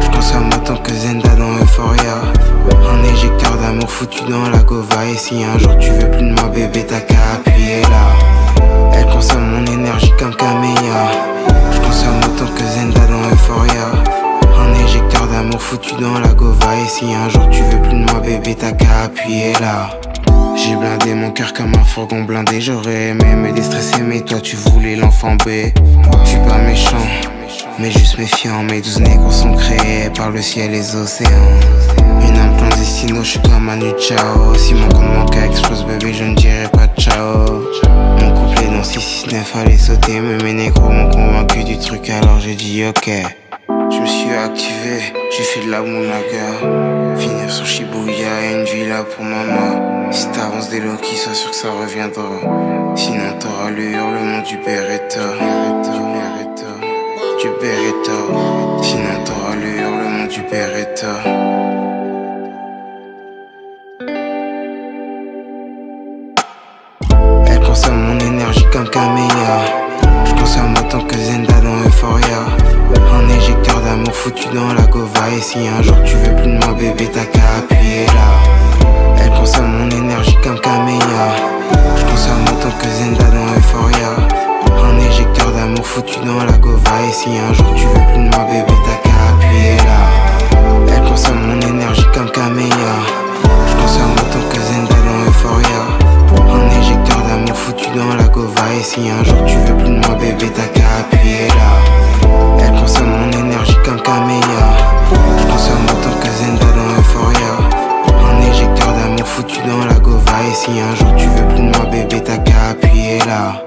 Je consomme autant que Zenda dans Euphoria. Un éjecteur d'amour foutu dans la gova. Et si un jour tu veux plus de moi, bébé, t'as qu'à appuyer là. Elle consomme mon énergie comme Camélia. Je consomme autant que Zenda dans Euphoria. Un éjecteur d'amour foutu dans la gova. Et si un jour tu veux plus de moi, bébé, t'as qu'à appuyer là. J'ai blindé mon cœur comme un fourgon blindé. J'aurais aimé me déstresser, mais toi tu voulais l'enfant B. Je suis pas méchant mais juste méfiant. Mes douze négros sont créés par le ciel et les océans. Une âme clandestine, je suis comme Manu Chao. Si mon compte manque explose, bébé, je ne dirai pas ciao. Mon couplet dans 669 fallait sauter, mais mes négros m'ont convaincu du truc, alors j'ai dit ok. Je me suis activé, j'ai fait de la moulaga. Finir sur Shibuya et une villa pour maman. Si t'avances des qui sois sûr que ça reviendra. Sinon t'auras le hurlement du Beretta. Du Beretta. T'auras le hurlement du Beretta. Elle consomme mon énergie comme Kameya. Je consomme autant que Zenda dans Euphoria. Un éjecteur d'amour foutu dans la gova. Et si un jour tu veux plus de moi, bébé, t'as qu'à appuyer là. Si un jour tu veux plus de moi, bébé, t'as qu'à appuyer là. Elle consomme mon énergie comme Camélia. Je consomme autant que Zenda dans Euphoria. Un éjecteur d'amour foutu dans la gova. Et si un jour tu veux plus de moi, bébé, t'as qu'à appuyer là.